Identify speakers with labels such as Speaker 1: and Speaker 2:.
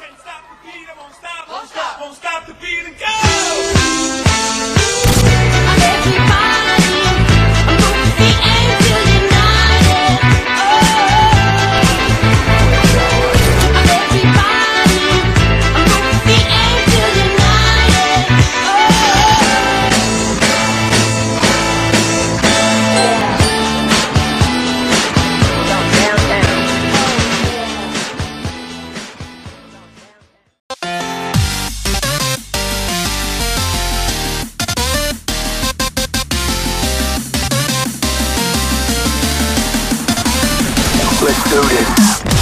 Speaker 1: Can't stop the beat, I won't stop, won't stop, Loaded.